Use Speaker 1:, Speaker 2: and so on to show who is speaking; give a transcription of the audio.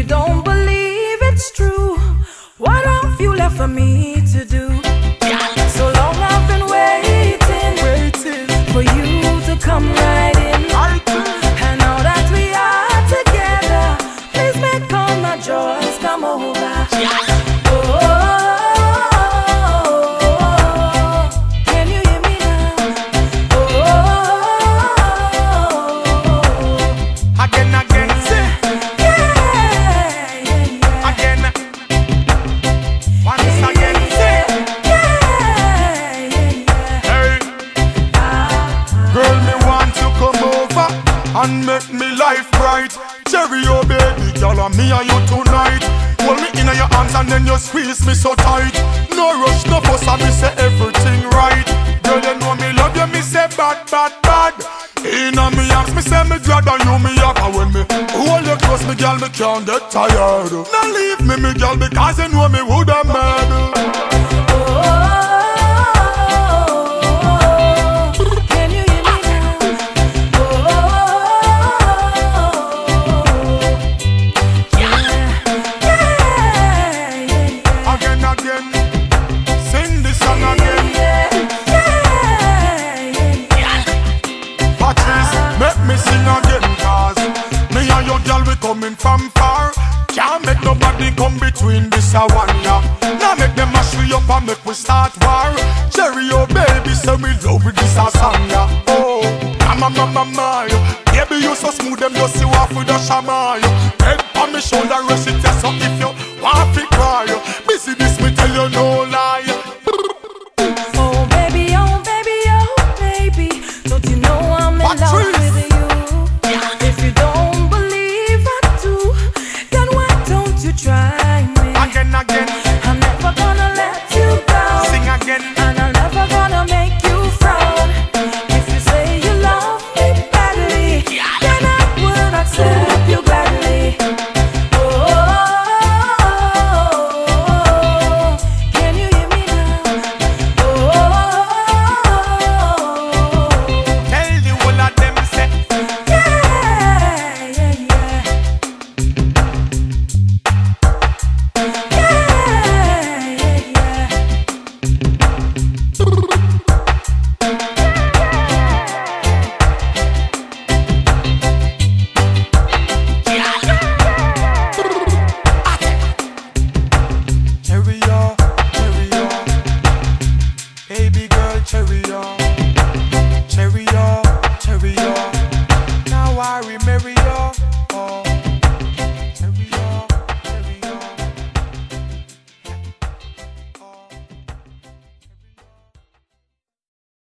Speaker 1: you don't believe it's true, what have you left for me to do? So long I've been waiting,
Speaker 2: waiting
Speaker 1: for you to come right in. And now that we are together, please make all my joys come over.
Speaker 2: And make me life bright. Cherry, oh baby, girl, and me and you tonight. Hold me in your arms and then you squeeze me so tight. No rush, no fuss, and me say everything right. Girl, you know me love you, me say bad, bad, bad. In a me arms, me say me glad and you me up when me hold you close, me girl, me can't get tired Now leave me, me girl, because you know me woulda mad from far. Can't make nobody come between this and one, yeah. Now make them mash we up and make we start war. Cherry, oh baby, say we love with this a song, yeah. Oh, mama, mama, yeah. Baby, you so smooth, them just see off with a shama, yeah. Head on me shoulder, rest it, yeah So if